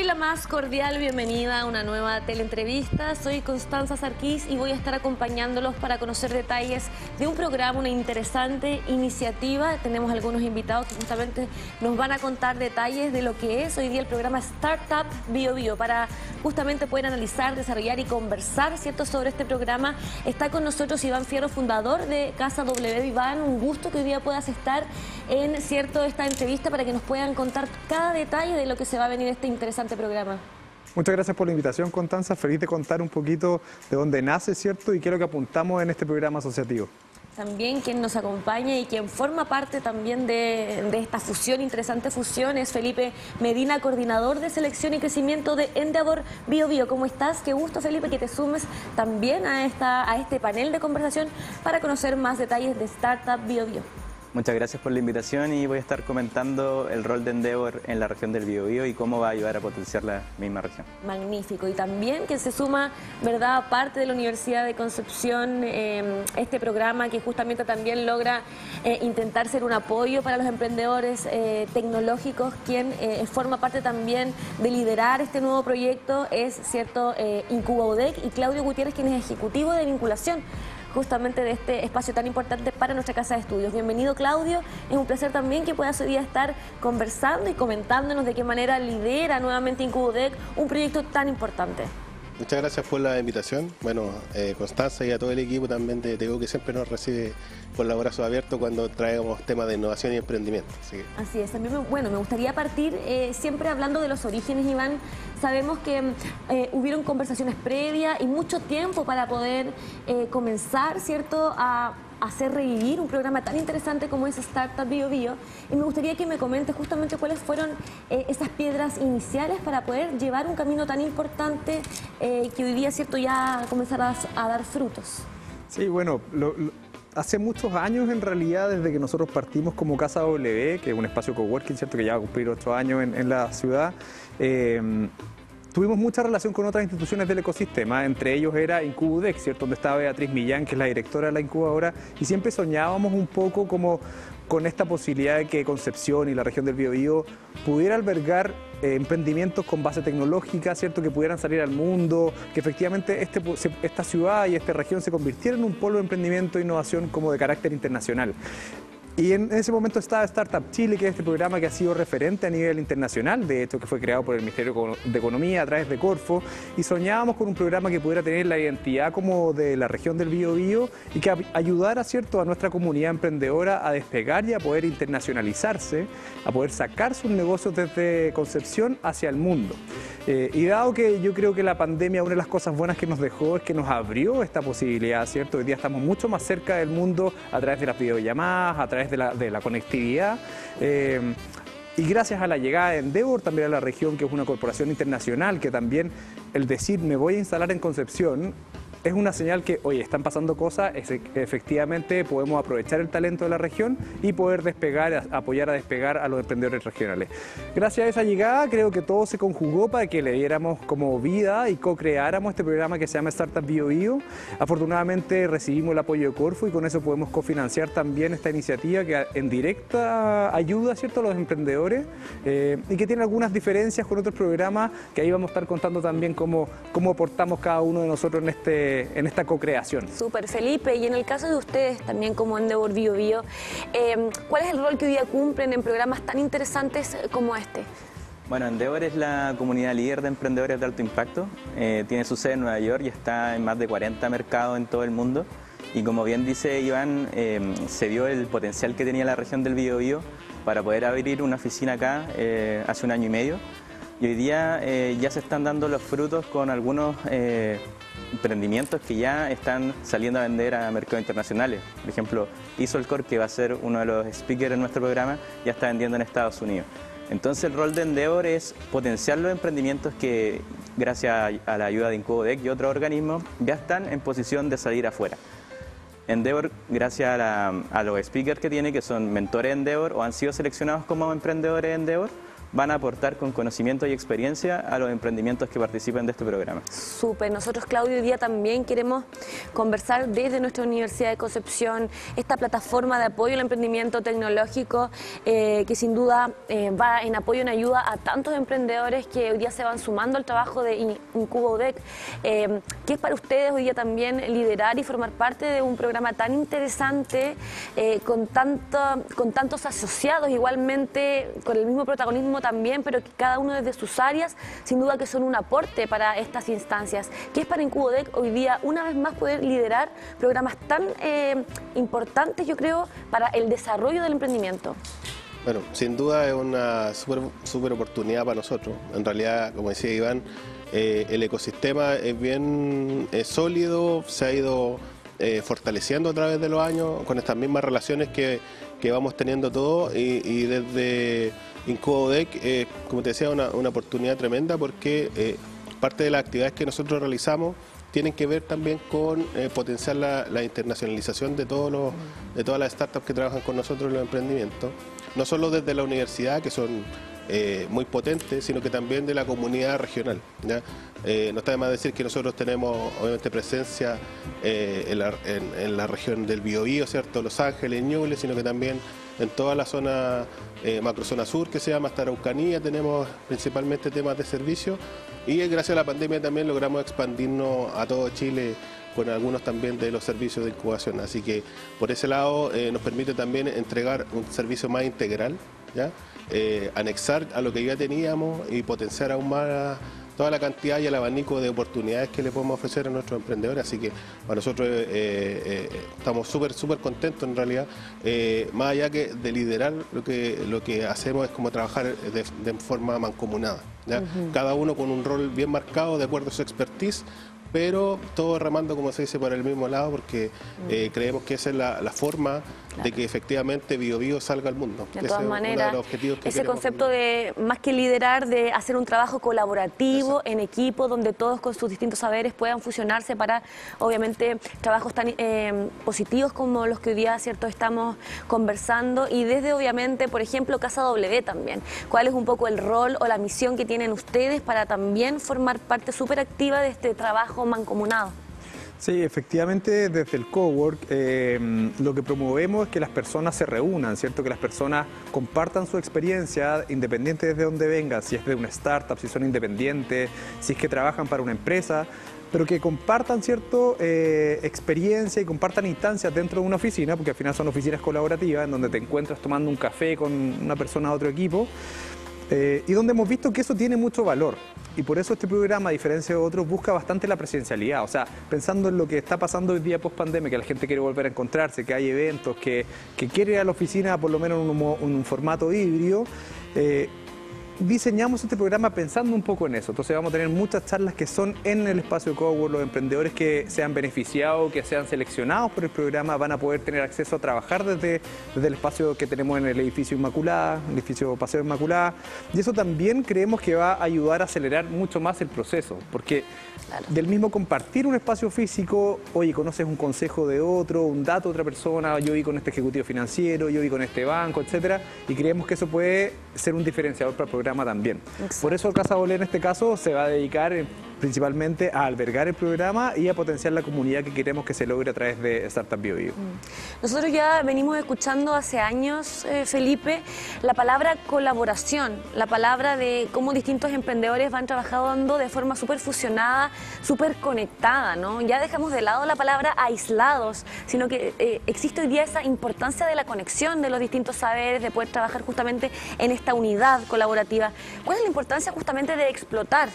Doy la más cordial bienvenida a una nueva teleentrevista. Soy Constanza Sarquís y voy a estar acompañándolos para conocer detalles de un programa, una interesante iniciativa. Tenemos algunos invitados que justamente nos van a contar detalles de lo que es hoy día el programa Startup Bio Bio para justamente poder analizar, desarrollar y conversar ¿cierto? sobre este programa. Está con nosotros Iván Fierro, fundador de Casa W. Iván, un gusto que hoy día puedas estar en cierto esta entrevista para que nos puedan contar cada detalle de lo que se va a venir este interesante programa. Muchas gracias por la invitación, Constanza. Feliz de contar un poquito de dónde nace, ¿cierto? Y qué es lo que apuntamos en este programa asociativo. También quien nos acompaña y quien forma parte también de, esta fusión, interesante fusión, es Felipe Medina, coordinador de selección y crecimiento de Endeavor Bio Bio. ¿Cómo estás? Qué gusto, Felipe, que te sumes también a, esta, a este panel de conversación para conocer más detalles de Startup Bio Bio. Muchas gracias por la invitación y voy a estar comentando el rol de Endeavor en la región del Biobío y cómo va a ayudar a potenciar la misma región. Magnífico. Y también que se suma, ¿verdad?, parte de la Universidad de Concepción, eh, este programa que justamente también logra eh, intentar ser un apoyo para los emprendedores eh, tecnológicos, quien forma parte también de liderar este nuevo proyecto es, ¿cierto?, Incuba UDEC y Claudio Gutiérrez, quien es ejecutivo de vinculación justamente de este espacio tan importante para nuestra casa de estudios. Bienvenido Claudio, es un placer también que puedas hoy día estar conversando y comentándonos de qué manera lidera nuevamente Incubodec un proyecto tan importante. Muchas gracias por la invitación. Bueno, eh, Constanza y a todo el equipo también de TEGO que siempre nos recibe con los brazos abiertos cuando traemos temas de innovación y emprendimiento. Así, es. También, bueno, me gustaría partir eh, siempre hablando de los orígenes, Iván. Sabemos que eh, hubieron conversaciones previas y mucho tiempo para poder comenzar, ¿cierto?, a hacer revivir un programa tan interesante como es Startup Bio Bio. Y me gustaría que me comentes justamente cuáles fueron eh, esas piedras iniciales para poder llevar un camino tan importante eh, que hoy día, ¿cierto?, ya comenzará a, dar frutos. Sí, bueno, hace muchos años en realidad, desde que nosotros partimos como Casa W, que es un espacio coworking, ¿cierto?, que ya va a cumplir ocho años en, la ciudad, eh, Tuvimos mucha relación con otras instituciones del ecosistema, entre ellos era Incubudex, ¿cierto? donde estaba Beatriz Millán, que es la directora de la incubadora, y siempre soñábamos un poco como con esta posibilidad de que Concepción y la región del Biobío pudiera albergar eh, emprendimientos con base tecnológica, ¿cierto? que pudieran salir al mundo, que efectivamente este, esta ciudad y esta región se convirtieran en un polo de emprendimiento e innovación como de carácter internacional. Y en ese momento estaba Startup Chile, que es este programa que ha sido referente a nivel internacional, de hecho que fue creado por el Ministerio de Economía a través de Corfo, y soñábamos con un programa que pudiera tener la identidad como de la región del Biobío y que ayudara ¿cierto? a nuestra comunidad emprendedora a despegar y a poder internacionalizarse, a poder sacar sus negocios desde Concepción hacia el mundo. Eh, y dado que yo creo que la pandemia, una de las cosas buenas que nos dejó es que nos abrió esta posibilidad, ¿cierto? Hoy día estamos mucho más cerca del mundo a través de las videollamadas, a través de la, conectividad. Eh, y gracias a la llegada de Endeavor también a la región, que es una corporación internacional, que también el decir me voy a instalar en Concepción es una señal que, oye, están pasando cosas, efectivamente podemos aprovechar el talento de la región y poder despegar, apoyar a despegar a los emprendedores regionales. Gracias a esa llegada creo que todo se conjugó para que le diéramos como vida y co-creáramos este programa que se llama Startup Bio Bio. Afortunadamente recibimos el apoyo de Corfo y con eso podemos cofinanciar también esta iniciativa que en directa ayuda ¿cierto? a los emprendedores eh, y que tiene algunas diferencias con otros programas que ahí vamos a estar contando también cómo, cómo aportamos cada uno de nosotros en este en esta co-creación. Súper, Felipe. Y en el caso de ustedes, también como Endeavor Bio Bio, eh, ¿cuál es el rol que hoy día cumplen en programas tan interesantes como este? Bueno, Endeavor es la comunidad líder de emprendedores de alto impacto. Eh, tiene su sede en Nueva York y está en más de 40 mercados en todo el mundo. Y como bien dice Iván, eh, se vio el potencial que tenía la región del Bio Bio para poder abrir una oficina acá hace un año y medio. Y hoy día ya se están dando los frutos con algunos emprendimientos que ya están saliendo a vender a mercados internacionales. Por ejemplo, Isolcor, que va a ser uno de los speakers en nuestro programa, ya está vendiendo en Estados Unidos. Entonces el rol de Endeavor es potenciar los emprendimientos que, gracias a la ayuda de Incubodec y otros organismos, ya están en posición de salir afuera. Endeavor, gracias a, los speakers que tiene, que son mentores de Endeavor o han sido seleccionados como emprendedores de Endeavor, van a aportar con conocimiento y experiencia a los emprendimientos que participen de este programa. Súper, nosotros Claudio hoy día también queremos conversar desde nuestra Universidad de Concepción, esta plataforma de apoyo al emprendimiento tecnológico eh, que sin duda eh, va en apoyo, en ayuda a tantos emprendedores que hoy día se van sumando al trabajo de IncuboDec. Eh, ¿Qué es para ustedes hoy día también liderar y formar parte de un programa tan interesante eh, con, tanto, con tantos asociados igualmente, con el mismo protagonismo también, pero que cada uno desde sus áreas, sin duda que son un aporte para estas instancias. ¿Qué es para Incubodec hoy día, una vez más, poder liderar programas tan eh, importantes, yo creo, para el desarrollo del emprendimiento? Bueno, sin duda es una súper oportunidad para nosotros. En realidad, como decía Iván, eh, el ecosistema es bien sólido, se ha ido eh, fortaleciendo a través de los años con estas mismas relaciones que, vamos teniendo todos y, desde Incodec, eh, como te decía, una, una oportunidad tremenda porque eh, parte de las actividades que nosotros realizamos tienen que ver también con potenciar la, internacionalización de, todos los, de todas las startups que trabajan con nosotros en los emprendimientos, no solo desde la universidad, que son eh, muy potente, sino que también de la comunidad regional. Eh, no está de más decir que nosotros tenemos obviamente presencia eh, en, la, región del Biobío, ¿cierto? Los Ángeles, Ñuble, sino que también en toda la zona, macrozona sur, que se llama hasta Araucanía, tenemos principalmente temas de servicio y gracias a la pandemia también logramos expandirnos a todo Chile con algunos también de los servicios de incubación. Así que por ese lado nos permite también entregar un servicio más integral. ¿ya? Eh, anexar a lo que ya teníamos y potenciar aún más toda la cantidad y el abanico de oportunidades que le podemos ofrecer a nuestros emprendedores. Así que para nosotros eh, eh, estamos súper, súper contentos en realidad. más allá que de liderar, lo que, lo que hacemos es como trabajar de, forma mancomunada. Cada uno con un rol bien marcado de acuerdo a su expertise pero todo remando, como se dice, por el mismo lado, porque mm. creemos que esa es la, forma de que efectivamente BioBio salga al mundo. De todas maneras, ese concepto de, más que liderar, de hacer un trabajo colaborativo, en equipo, donde todos con sus distintos saberes puedan fusionarse para, obviamente, trabajos tan eh, positivos como los que hoy día, ¿cierto?, estamos conversando. Y desde, obviamente, por ejemplo, Casa W también. ¿Cuál es un poco el rol o la misión que tienen ustedes para también formar parte súper activa de este trabajo mancomunado? Sí, efectivamente, desde el cowork eh, lo que promovemos es que las personas se reúnan, ¿cierto? Que las personas compartan su experiencia, independiente desde donde vengan, si es de una startup, si son independientes, si es que trabajan para una empresa, pero que compartan cierto eh, experiencia y compartan instancias dentro de una oficina, porque al final son oficinas colaborativas en donde te encuentras tomando un café con una persona de otro equipo. Eh, y donde hemos visto que eso tiene mucho valor. Y por eso este programa, a diferencia de otros, busca bastante la presencialidad. O sea, pensando en lo que está pasando hoy día post pandemia, que la gente quiere volver a encontrarse, que hay eventos, que, quiere ir a la oficina por lo menos en un, formato híbrido. Eh, diseñamos este programa pensando un poco en eso. Entonces vamos a tener muchas charlas que son en el espacio Cowork. Los emprendedores que sean beneficiados, que sean seleccionados por el programa, van a poder tener acceso a trabajar desde, desde el espacio que tenemos en el edificio Inmaculada, el edificio Paseo Inmaculada. Y eso también creemos que va a ayudar a acelerar mucho más el proceso, porque del mismo compartir un espacio físico, oye, conoces un consejo de otro, un dato de otra persona, yo vi con este ejecutivo financiero, yo vi con este banco, etcétera, y creemos que eso puede ser un diferenciador para el programa también. Por eso Casa Bolé en este caso se va a dedicar principalmente a albergar el programa y a potenciar la comunidad que queremos que se logre a través de Startup Bio, Bio. Mm. Nosotros ya venimos escuchando hace años, eh, Felipe, la palabra colaboración, la palabra de cómo distintos emprendedores van trabajando de forma súper fusionada, súper conectada, ¿no? Ya dejamos de lado la palabra aislados, sino que eh, existe hoy día esa importancia de la conexión de los distintos saberes, de poder trabajar justamente en esta unidad colaborativa. ¿Cuál es la importancia justamente de explotar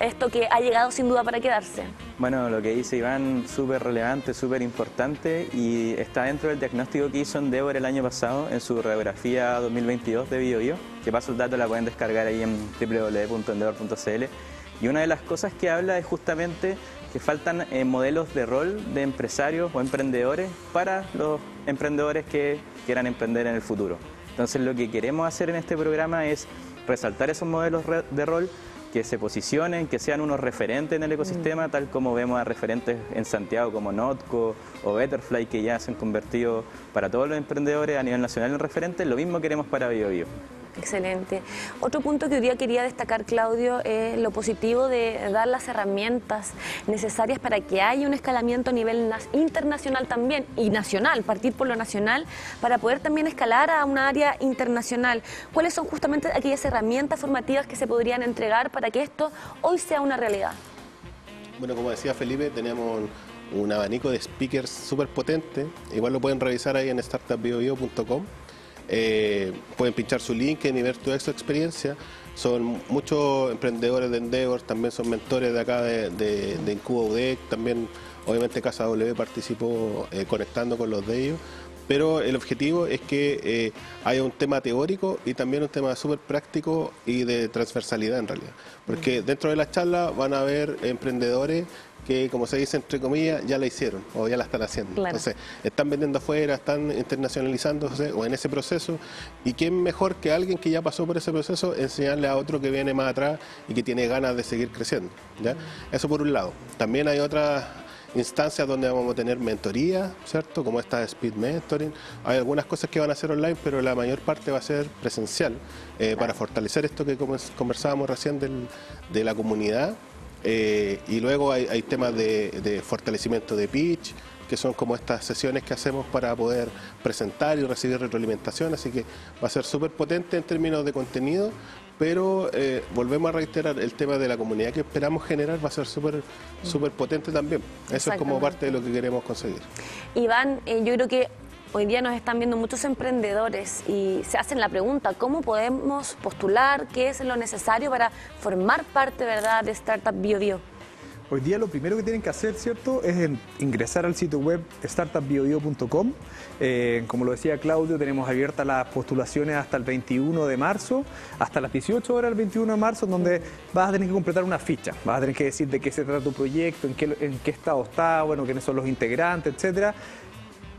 esto que ha llegado sin duda para quedarse. Bueno, lo que dice Iván, súper relevante, súper importante y está dentro del diagnóstico que hizo Endeavor el año pasado en su radiografía 2022 de BioBio, que paso el dato la pueden descargar ahí en www.endeavor.cl. Y una de las cosas que habla es justamente que faltan eh, modelos de rol de empresarios o emprendedores para los emprendedores que quieran emprender en el futuro. Entonces lo que queremos hacer en este programa es resaltar esos modelos de rol, que se posicionen, que sean unos referentes en el ecosistema, mm. tal como vemos a referentes en Santiago como Notco o Betterfly, que ya se han convertido para todos los emprendedores a nivel nacional en referentes, lo mismo queremos para BioBio. Excelente. Otro punto que hoy día quería destacar, Claudio, es lo positivo de dar las herramientas necesarias para que haya un escalamiento a nivel internacional también y nacional, partir por lo nacional, para poder también escalar a un área internacional. ¿Cuáles son justamente aquellas herramientas formativas que se podrían entregar para que esto hoy sea una realidad? Bueno, como decía Felipe, tenemos un abanico de speakers súper potente. Igual lo pueden revisar ahí en startupbiobio.com. Eh, pueden pinchar su link y ver toda su experiencia. Son muchos emprendedores de Endeavor, también son mentores de acá de, de, de Incuba UDEC, también obviamente Casa W participó eh, conectando con los de ellos pero el objetivo es que eh, haya un tema teórico y también un tema súper práctico y de transversalidad en realidad. Porque dentro de la charla van a haber emprendedores que, como se dice entre comillas, ya la hicieron o ya la están haciendo. Entonces, están vendiendo afuera, están internacionalizándose o en ese proceso. ¿Y quién mejor que alguien que ya pasó por ese proceso enseñarle a otro que viene más atrás y que tiene ganas de seguir creciendo? ¿ya? Eso por un lado. También hay otras instancias donde vamos a tener mentoría, ¿cierto? Como esta de Speed Mentoring. Hay algunas cosas que van a ser online, pero la mayor parte va a ser presencial eh, para fortalecer esto que conversábamos recién de la comunidad. Eh, y luego hay, temas de, fortalecimiento de pitch, que son como estas sesiones que hacemos para poder presentar y recibir retroalimentación, así que va a ser súper potente en términos de contenido, pero eh, volvemos a reiterar el tema de la comunidad que esperamos generar va a ser súper súper potente también. Eso es como parte de lo que queremos conseguir. Iván, eh, yo creo que hoy día nos están viendo muchos emprendedores y se hacen la pregunta, ¿cómo podemos postular? ¿Qué es lo necesario para formar parte ¿verdad? de Startup BioBio? Hoy día lo primero que tienen que hacer, ¿cierto?, es ingresar al sitio web startupbiobio.com. Eh, como lo decía Claudio, tenemos abiertas las postulaciones hasta el 21 de marzo, hasta las 18 horas del 21 de marzo, donde vas a tener que completar una ficha. Vas a tener que decir de qué se trata tu proyecto, en qué, en qué estado está, bueno, quiénes son los integrantes, etcétera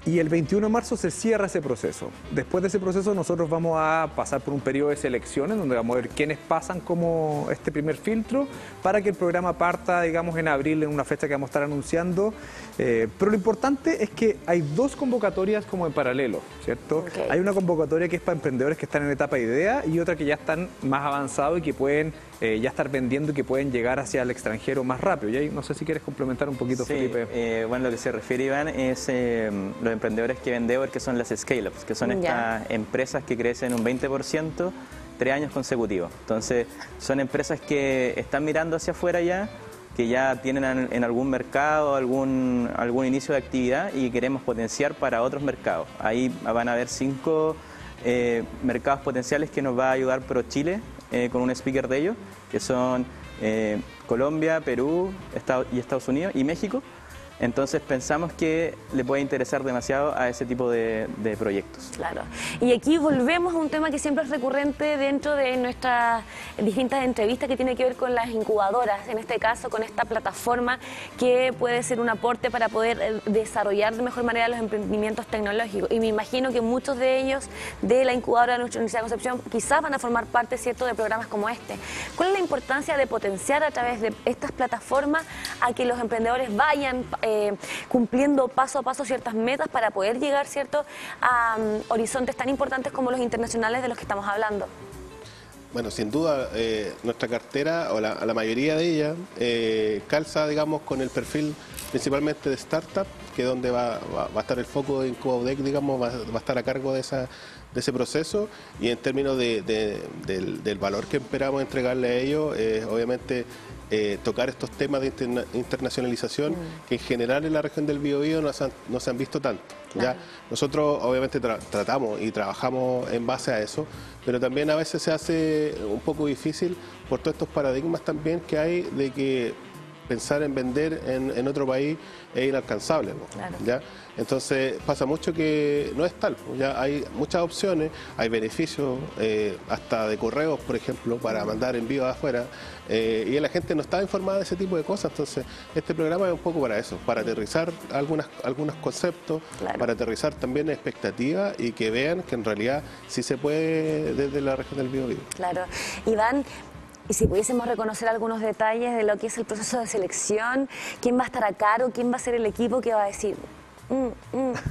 y el 21 de marzo se cierra ese proceso. Después de ese proceso nosotros vamos a pasar por un periodo de selecciones donde vamos a ver quiénes pasan como este primer filtro para que el programa parta, digamos, en abril, en una fecha que vamos a estar anunciando. Eh, pero lo importante es que hay dos convocatorias como en paralelo, ¿cierto? Hay una convocatoria que es para emprendedores que están en etapa de idea y otra que ya están más avanzados y que pueden eh, ya estar vendiendo y que pueden llegar hacia el extranjero más rápido. Y ahí no sé si quieres complementar un poquito, Felipe. Eh, bueno, lo que se refiere, Iván, es eh, los emprendedores que venden, que son las scale-ups, que son estas empresas que crecen un 20% tres años consecutivos. Entonces, son empresas que están mirando hacia afuera ya, que ya tienen en algún mercado algún, algún inicio de actividad y queremos potenciar para otros mercados. Ahí van a haber cinco mercados potenciales que nos va a ayudar Pro Chile eh, con un speaker de ellos, que son eh, Colombia, Perú y Estados Unidos y México. Entonces pensamos que le puede interesar demasiado a ese tipo de, proyectos. Claro. Y aquí volvemos a un tema que siempre es recurrente dentro de nuestras distintas entrevistas que tiene que ver con las incubadoras, en este caso con esta plataforma que puede ser un aporte para poder eh, desarrollar de mejor manera los emprendimientos tecnológicos. Y me imagino que muchos de ellos de la incubadora de nuestra Universidad de Concepción quizás van a formar parte cierto de programas como este. ¿Cuál es la importancia de potenciar a través de estas plataformas a que los emprendedores vayan eh, cumpliendo paso a paso ciertas metas para poder llegar cierto a um, horizontes tan importantes como los internacionales de los que estamos hablando. Bueno, sin duda, eh, nuestra cartera, o la, mayoría de ella, eh, calza, digamos, con el perfil principalmente de startup, que es donde va, a estar el foco de Incubodec, digamos, va, a estar a cargo de ese proceso. Y en términos del, valor que esperamos entregarle a ellos, obviamente eh, tocar estos temas de internacionalización mm. que en general en la región del Biobío no, no se han visto tanto. ¿ya? Nosotros obviamente tratamos y trabajamos en base a eso, pero también a veces se hace un poco difícil por todos estos paradigmas también que hay de que pensar en vender en, otro país es inalcanzable. ¿ya? Entonces pasa mucho que no es tal, ya hay muchas opciones, hay beneficios eh, hasta de correos, por ejemplo, para mandar envíos afuera, eh, y la gente no está informada de ese tipo de cosas, entonces este programa es un poco para eso, para aterrizar algunas, algunos conceptos, para aterrizar también expectativas y que vean que en realidad sí se puede desde la región del Biobío. Claro. Iván, y si pudiésemos reconocer algunos detalles de lo que es el proceso de selección, quién va a estar a cargo, quién va a ser el equipo que va a decir, Mm, mm.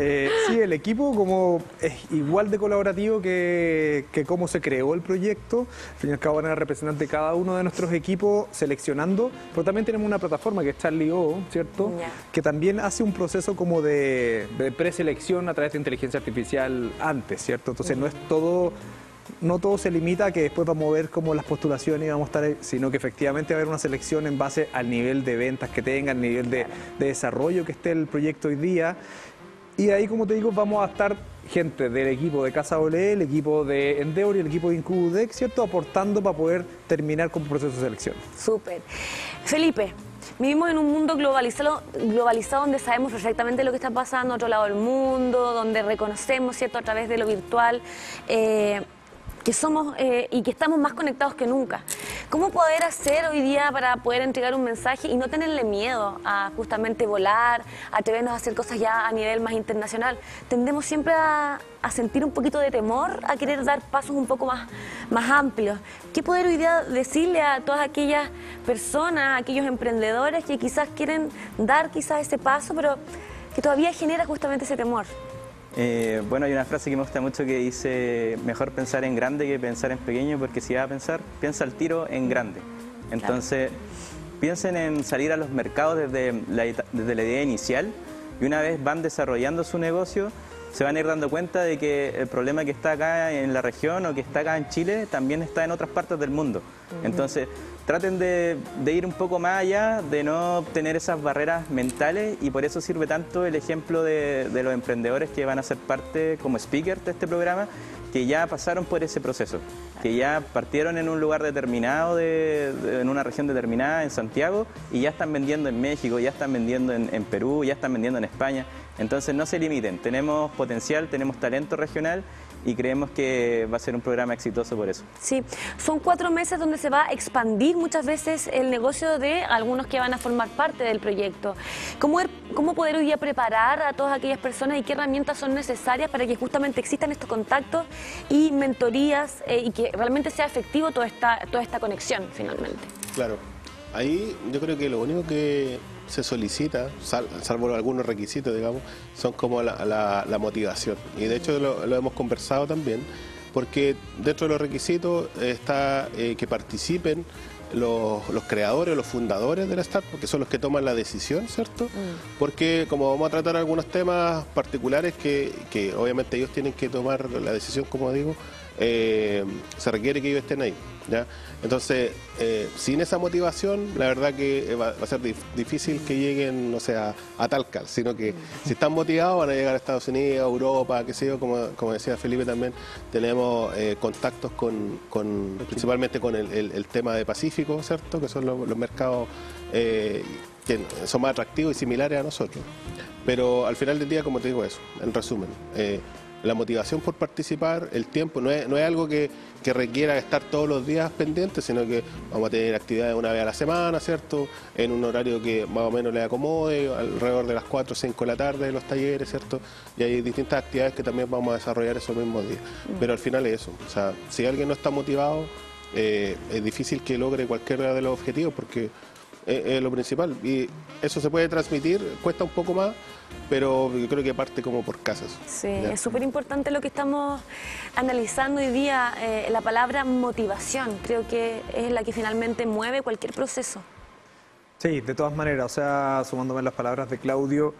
Eh, sí, el equipo como es igual de colaborativo que, que cómo se creó el proyecto. Al fin y al cabo van a representar de cada uno de nuestros equipos seleccionando, pero también tenemos una plataforma que es Charlie.o, ¿cierto? Ya. Que también hace un proceso como de, de preselección a través de inteligencia artificial antes, ¿cierto? Entonces no es todo no todo se limita a que después vamos a ver como las postulaciones y vamos a estar, ahí, sino que efectivamente va a haber una selección en base al nivel de ventas que tenga, al nivel de, de desarrollo que esté el proyecto hoy día. Y ahí, como te digo, vamos a estar gente del equipo de Casa OLE, el equipo de Endeavor y el equipo de Incubudec, ¿cierto? Aportando para poder terminar con el proceso de selección. Súper. Felipe, vivimos en un mundo globalizado, globalizado donde sabemos perfectamente lo que está pasando a otro lado del mundo, donde reconocemos, ¿cierto?, a través de lo virtual. eh, que somos eh, y que estamos más conectados que nunca. ¿Cómo poder hacer hoy día para poder entregar un mensaje y no tenerle miedo a justamente volar, atrevernos a hacer cosas ya a nivel más internacional? Tendemos siempre a, a sentir un poquito de temor, a querer dar pasos un poco más, más amplios. ¿Qué poder hoy día decirle a todas aquellas personas, a aquellos emprendedores que quizás quieren dar quizás ese paso, pero que todavía genera justamente ese temor? Eh, bueno, hay una frase que me gusta mucho que dice, mejor pensar en grande que pensar en pequeño, porque si vas a pensar, piensa al tiro en grande. Entonces, piensen en salir a los mercados desde la, desde la idea inicial y una vez van desarrollando su negocio, se van a ir dando cuenta de que el problema que está acá en la región o que está acá en Chile también está en otras partes del mundo. Entonces, traten de, de, ir un poco más allá, de no tener esas barreras mentales y por eso sirve tanto el ejemplo de, de los emprendedores que van a ser parte como speaker de este programa, que ya pasaron por ese proceso, que ya partieron en un lugar determinado, de, de, en una región determinada, en Santiago, y ya están vendiendo en México, ya están vendiendo en, en Perú, ya están vendiendo en España. Entonces no se limiten, tenemos potencial, tenemos talento regional y creemos que va a ser un programa exitoso por eso. Sí, son cuatro meses donde se va a expandir muchas veces el negocio de algunos que van a formar parte del proyecto. ¿Cómo, er, cómo poder hoy día preparar a todas aquellas personas y qué herramientas son necesarias para que justamente existan estos contactos y mentorías eh, y que realmente sea efectivo toda esta, toda esta conexión finalmente? Claro, ahí yo creo que lo único que se solicita, sal, salvo algunos requisitos, digamos, son como la, la, la motivación. Y de hecho lo, lo, hemos conversado también, porque dentro de los requisitos está eh, que participen los, los, creadores, los fundadores de la startup, que son los que toman la decisión, ¿cierto? Mm. Porque como vamos a tratar algunos temas particulares que, que obviamente ellos tienen que tomar la decisión, como digo, eh, se requiere que ellos estén ahí. ¿ya? Entonces, eh, sin esa motivación, la verdad que va, va a ser dif difícil que lleguen, no sé, a, a Talcal, sino que si están motivados van a llegar a Estados Unidos, Europa, qué sé yo, como, decía Felipe también, tenemos eh, contactos con, principalmente con el, tema de Pacífico, ¿cierto? Que son los, mercados eh, que son más atractivos y similares a nosotros. Pero al final del día, como te digo eso, en resumen, eh, la motivación por participar, el tiempo, no es, no es algo que, que, requiera estar todos los días pendientes, sino que vamos a tener actividades una vez a la semana, ¿cierto? En un horario que más o menos le acomode, alrededor de las 4 o 5 de la tarde en los talleres, ¿cierto? Y hay distintas actividades que también vamos a desarrollar esos mismos días. Pero al final es eso, o sea, si alguien no está motivado, eh, es difícil que logre cualquiera de los objetivos porque es, es lo principal. Y eso se puede transmitir, cuesta un poco más, pero yo creo que parte como por casas. Sí, ¿ya? es súper importante lo que estamos analizando hoy día, eh, la palabra motivación, creo que es la que finalmente mueve cualquier proceso. Sí, de todas maneras, o sea, sumándome las palabras de Claudio,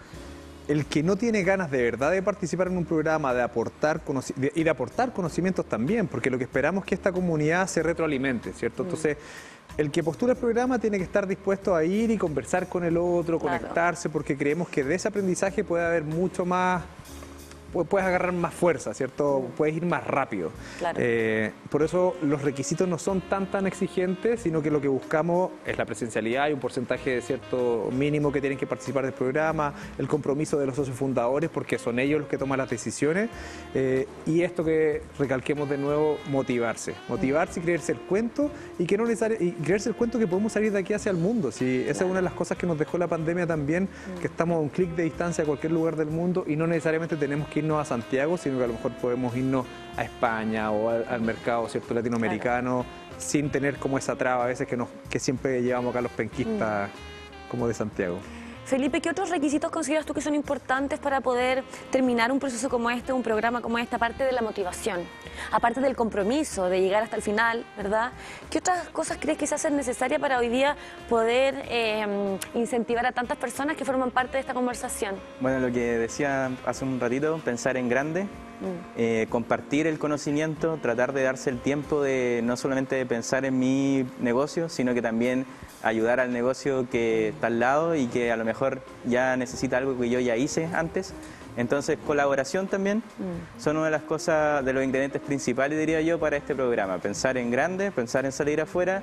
el que no tiene ganas de verdad de participar en un programa, de aportar de, y de aportar conocimientos también, porque lo que esperamos es que esta comunidad se retroalimente, ¿cierto? Entonces, el que postula el programa tiene que estar dispuesto a ir y conversar con el otro, claro. conectarse, porque creemos que de ese aprendizaje puede haber mucho más puedes agarrar más fuerza, ¿cierto? Puedes ir más rápido. Claro. Eh, por eso los requisitos no son tan tan exigentes, sino que lo que buscamos es la presencialidad y un porcentaje de cierto mínimo que tienen que participar del programa, el compromiso de los socios fundadores, porque son ellos los que toman las decisiones, eh, y esto que recalquemos de nuevo, motivarse. Motivarse y creerse el cuento, y, que no y creerse el cuento que podemos salir de aquí hacia el mundo. Si esa claro. es una de las cosas que nos dejó la pandemia también, mm. que estamos a un clic de distancia a cualquier lugar del mundo y no necesariamente tenemos que irnos a Santiago, sino que a lo mejor podemos irnos a España o al, al mercado cierto latinoamericano claro. sin tener como esa traba a veces que, nos, que siempre llevamos acá los penquistas mm. como de Santiago. Felipe, ¿qué otros requisitos consideras tú que son importantes para poder terminar un proceso como este, un programa como este, aparte de la motivación, aparte del compromiso de llegar hasta el final, ¿verdad? ¿Qué otras cosas crees que se hacen necesarias para hoy día poder eh, incentivar a tantas personas que forman parte de esta conversación? Bueno, lo que decía hace un ratito, pensar en grande, mm. eh, compartir el conocimiento, tratar de darse el tiempo de no solamente pensar en mi negocio, sino que también ayudar al negocio que está al lado y que a lo mejor ya necesita algo que yo ya hice antes. Entonces, colaboración también mm. son una de las cosas, de los ingredientes principales, diría yo, para este programa. Pensar en grande, pensar en salir afuera,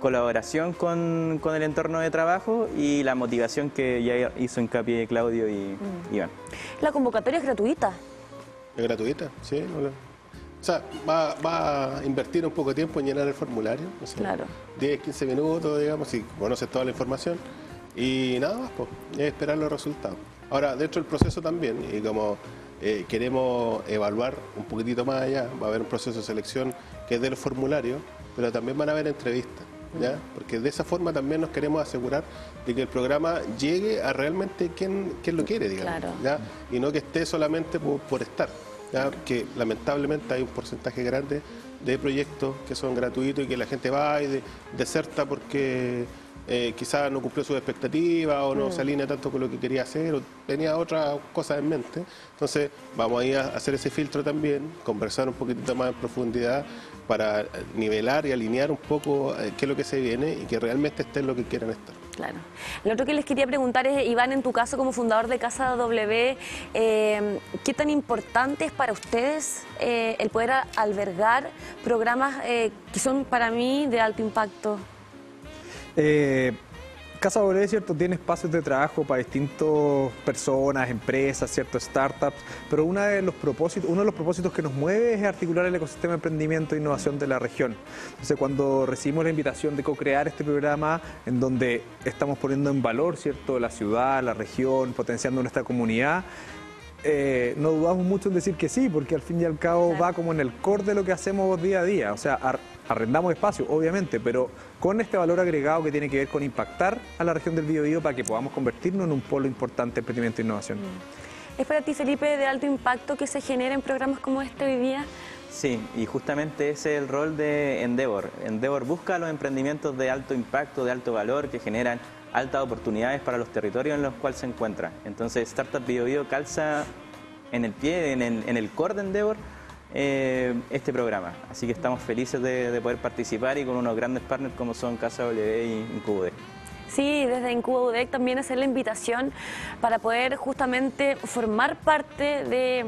colaboración con, el entorno de trabajo y la motivación que ya hizo hincapié Claudio y mm. Iván. ¿La convocatoria es gratuita? Es gratuita, sí. O sea, va, a invertir un poco de tiempo en llenar el formulario, claro. 10, 15 minutos, digamos, si conoces toda la información. Y nada más, pues, es esperar los resultados. Ahora, dentro del proceso también, y como eh, queremos evaluar un poquitito más allá, va a haber un proceso de selección que es del formulario, pero también van a haber entrevistas. ¿Ya? Porque de esa forma también nos queremos asegurar de que el programa llegue a realmente quien, quien lo quiere, digamos, ¿ya? y no que esté solamente por estar que lamentablemente hay un porcentaje grande de proyectos que son gratuitos y que la gente va y deserta porque eh, quizás no cumplió sus expectativas o no mm. se alinea tanto con lo que quería hacer o tenía otras cosas en mente. Entonces vamos a ir a hacer ese filtro también, conversar un poquitito más en profundidad para nivelar y alinear un poco eh, qué es lo que se viene y que realmente estén lo que quieren estar. Claro. Lo otro que les quería preguntar es, Iván, en tu caso como fundador de Casa W, eh, ¿qué tan importante es para ustedes eh, el poder albergar programas que son para mí de alto impacto? Casa Bolé, ¿cierto? Tiene espacios de trabajo para distintas personas, empresas, ¿cierto? Startups, pero uno de los propósitos, uno de los propósitos que nos mueve es articular el ecosistema de emprendimiento e innovación de la región. Entonces, cuando recibimos la invitación de co-crear este programa, en donde estamos poniendo en valor, ¿cierto?, la ciudad, la región, potenciando nuestra comunidad, eh, no dudamos mucho en decir que sí, porque al fin y al cabo va como en el core de lo que hacemos día a día. O sea, arrendamos espacio, obviamente, pero con este valor agregado que tiene que ver con impactar a la región del Biobío para que podamos convertirnos en un polo importante de emprendimiento e innovación. ¿Es para ti, Felipe, de alto impacto que se generen programas como este hoy día? Sí, y justamente ese es el rol de Endeavor. Endeavor busca los emprendimientos de alto impacto, de alto valor, que generan altas oportunidades para los territorios en los cuales se encuentra. Entonces, Startup BioBio calza en el pie, en el, en el core de Endeavor, eh, este programa. Así que estamos felices de, poder participar y con unos grandes partners como son Casa W y Incubudec. Sí, desde Incubudec también hacer la invitación para poder justamente formar parte de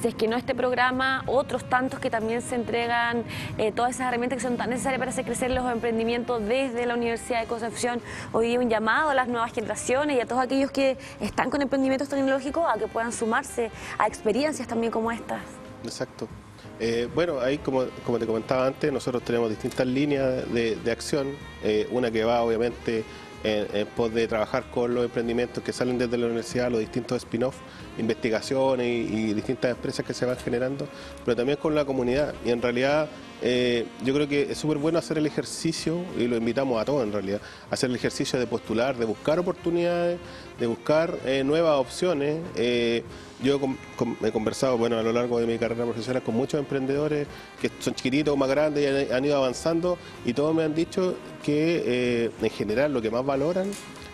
si es que no este programa, otros tantos que también se entregan eh, todas esas herramientas que son tan necesarias para hacer crecer los emprendimientos desde la Universidad de Concepción. Hoy día un llamado a las nuevas generaciones y a todos aquellos que están con emprendimientos tecnológicos a que puedan sumarse a experiencias también como estas. Exacto. Eh, bueno, ahí como, te comentaba antes, nosotros tenemos distintas líneas de, acción. Eh, una que va obviamente en, pos de trabajar con los emprendimientos que salen desde la universidad, los distintos spin-off, investigaciones y, distintas empresas que se van generando, pero también con la comunidad. Y en realidad eh, yo creo que es súper bueno hacer el ejercicio, y lo invitamos a todos en realidad, hacer el ejercicio de postular, de buscar oportunidades, de buscar nuevas opciones. Yo he conversado bueno, a lo largo de mi carrera profesional con muchos emprendedores que son chiquititos más grandes y han, ido avanzando y todos me han dicho que eh, en general lo que más valoran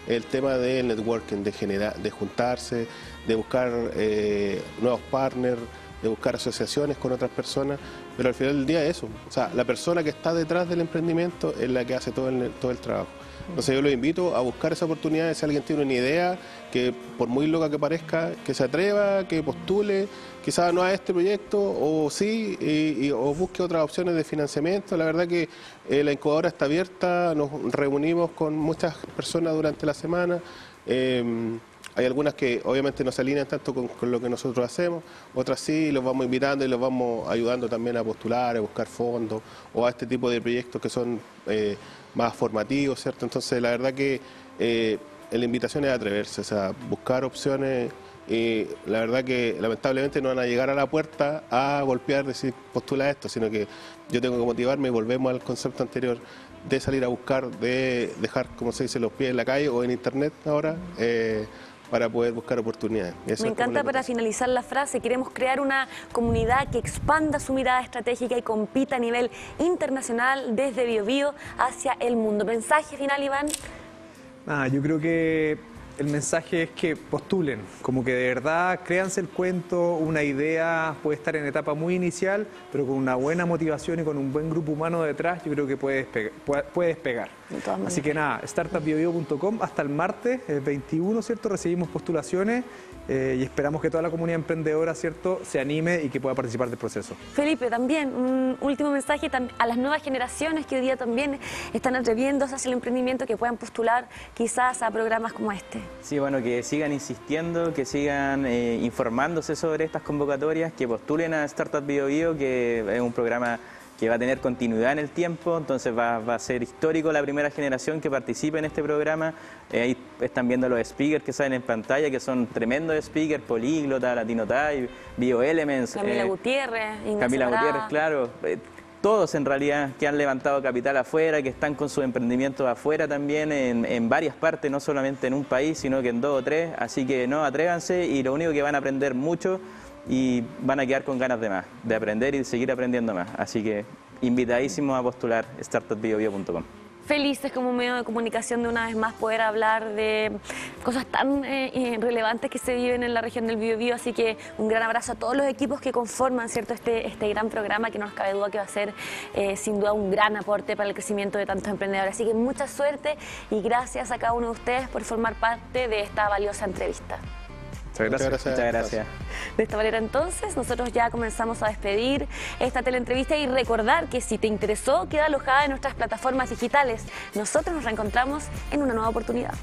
el tema del networking, de, generar, de juntarse, de buscar eh, nuevos partners, de buscar asociaciones con otras personas, pero al final del día es eso. O sea, la persona que está detrás del emprendimiento es la que hace todo el, todo el trabajo. Entonces yo los invito a buscar esa oportunidad, si alguien tiene una idea, que por muy loca que parezca, que se atreva, que postule, quizás no a este proyecto, o sí, y, o busque otras opciones de financiamiento. La verdad que eh, la incubadora está abierta, nos reunimos con muchas personas durante la semana. Em, hay algunas que obviamente no se alinean tanto con, lo que nosotros hacemos, otras sí, los vamos invitando y los vamos ayudando también a postular, a buscar fondos o a este tipo de proyectos que son eh, más formativos, ¿cierto? Entonces, la verdad que eh, la invitación es atreverse, o sea, buscar opciones y la verdad que lamentablemente no van a llegar a la puerta a golpear, decir, postula esto, sino que yo tengo que motivarme y volvemos al concepto anterior de salir a buscar, de dejar, como se dice, los pies en la calle o en internet ahora. Eh, para poder buscar oportunidades. Me encanta para finalizar la frase, queremos crear una comunidad que expanda su mirada estratégica y compita a nivel internacional desde BioBio hacia el mundo. Mensaje final, Iván. Ah, yo creo que el mensaje es que postulen, como que de verdad créanse el cuento, una idea puede estar en etapa muy inicial, pero con una buena motivación y con un buen grupo humano detrás, yo creo que puede despegar. Puede, despegar. Así que nada, startupbiobio.com hasta el martes, el 21, ¿cierto? Recibimos postulaciones eh, y esperamos que toda la comunidad emprendedora, ¿cierto?, se anime y que pueda participar del proceso. Felipe, también un último mensaje a las nuevas generaciones que hoy día también están atreviéndose hacia el emprendimiento, que puedan postular quizás a programas como este. Sí, bueno, que sigan insistiendo, que sigan eh, informándose sobre estas convocatorias, que postulen a Startup Bio Bio, que es un programa que va a tener continuidad en el tiempo, entonces va, a ser histórico la primera generación que participe en este programa. Eh, ahí están viendo los speakers que salen en pantalla, que son tremendos speakers, Políglota, Latino Type, BioElements. Camila eh, Gutiérrez, Camila Gutiérrez, claro. Eh, todos en realidad que han levantado capital afuera, que están con sus emprendimientos afuera también, en, en, varias partes, no solamente en un país, sino que en dos o tres. Así que no, atrévanse y lo único que van a aprender mucho y van a quedar con ganas de más, de aprender y de seguir aprendiendo más. Así que invitadísimos a postular startupbiobio.com. Felices como medio de comunicación de una vez más poder hablar de cosas tan eh, eh, relevantes que se viven en la región del Biobío, así que un gran abrazo a todos los equipos que conforman cierto este, este gran programa que no nos cabe duda que va a ser eh, sin duda un gran aporte para el crecimiento de tantos emprendedores. Así que mucha suerte y gracias a cada uno de ustedes por formar parte de esta valiosa entrevista. Muchas gracias. Muchas gracias. De esta manera entonces nosotros ya comenzamos a despedir esta teleentrevista y recordar que si te interesó queda alojada en nuestras plataformas digitales. Nosotros nos reencontramos en una nueva oportunidad.